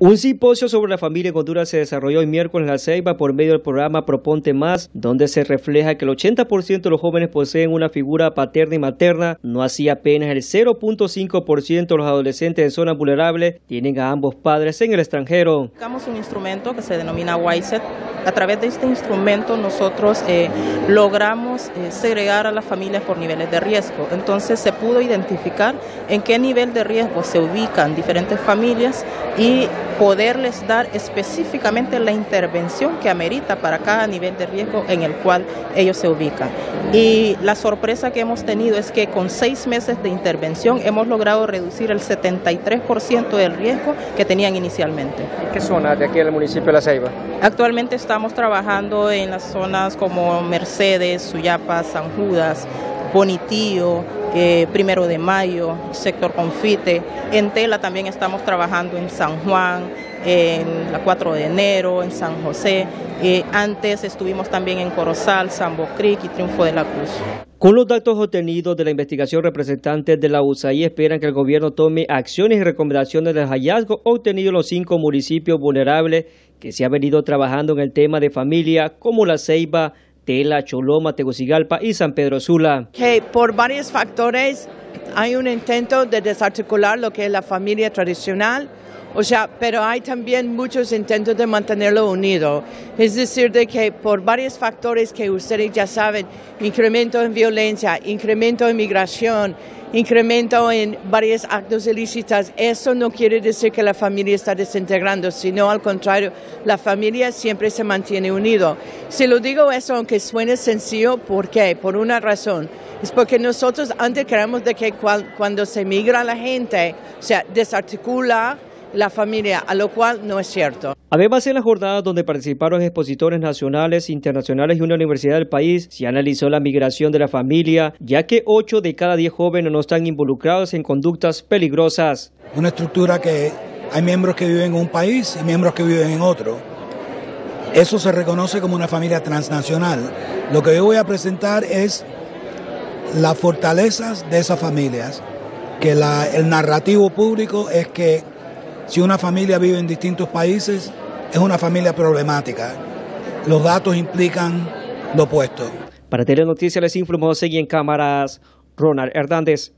Un simposio sobre la familia en Honduras se desarrolló el miércoles en La Ceiba por medio del programa Proponte Más, donde se refleja que el 80% de los jóvenes poseen una figura paterna y materna, no así apenas el 0.5% de los adolescentes en zonas vulnerables tienen a ambos padres en el extranjero. Buscamos un instrumento que se denomina WISET. A través de este instrumento nosotros eh, logramos eh, segregar a las familias por niveles de riesgo. Entonces se pudo identificar en qué nivel de riesgo se ubican diferentes familias y poderles dar específicamente la intervención que amerita para cada nivel de riesgo en el cual ellos se ubican. Y la sorpresa que hemos tenido es que con seis meses de intervención hemos logrado reducir el 73% del riesgo que tenían inicialmente. ¿Qué zona de aquí en el municipio de La Ceiba? Actualmente estamos trabajando en las zonas como Mercedes, Suyapa, San Judas, Bonitío, eh, Primero de Mayo, sector Confite. En Tela también estamos trabajando en San Juan, en la 4 de enero, en San José. Eh, antes estuvimos también en Corozal, Sambo Creek y Triunfo de la Cruz. Con los datos obtenidos de la investigación, representantes de la USAID esperan que el gobierno tome acciones y recomendaciones del hallazgo obtenido en los cinco municipios vulnerables que se ha venido trabajando en el tema de familia, como La Ceiba, Tela, Choloma, Tegucigalpa y San Pedro Sula. Que por varios factores hay un intento de desarticular lo que es la familia tradicional, o sea, pero hay también muchos intentos de mantenerlo unido. Es decir, de que por varios factores que ustedes ya saben, incremento en violencia, incremento en migración, incremento en varios actos ilícitos, eso no quiere decir que la familia está desintegrando, sino al contrario, la familia siempre se mantiene unido. Si lo digo eso, aunque suene sencillo, ¿por qué? Por una razón. Es porque nosotros antes creemos de que cuando se migra la gente, o sea, desarticula la familia, a lo cual no es cierto. Además, en la jornada donde participaron expositores nacionales, internacionales y una universidad del país, se analizó la migración de la familia, ya que 8 de cada 10 jóvenes no están involucrados en conductas peligrosas. Una estructura que hay miembros que viven en un país y miembros que viven en otro. Eso se reconoce como una familia transnacional. Lo que yo voy a presentar es las fortalezas de esas familias, que el narrativo público es que si una familia vive en distintos países, es una familia problemática. Los datos implican lo opuesto. Para Telenoticias les informó, seguí en cámaras Ronald Hernández.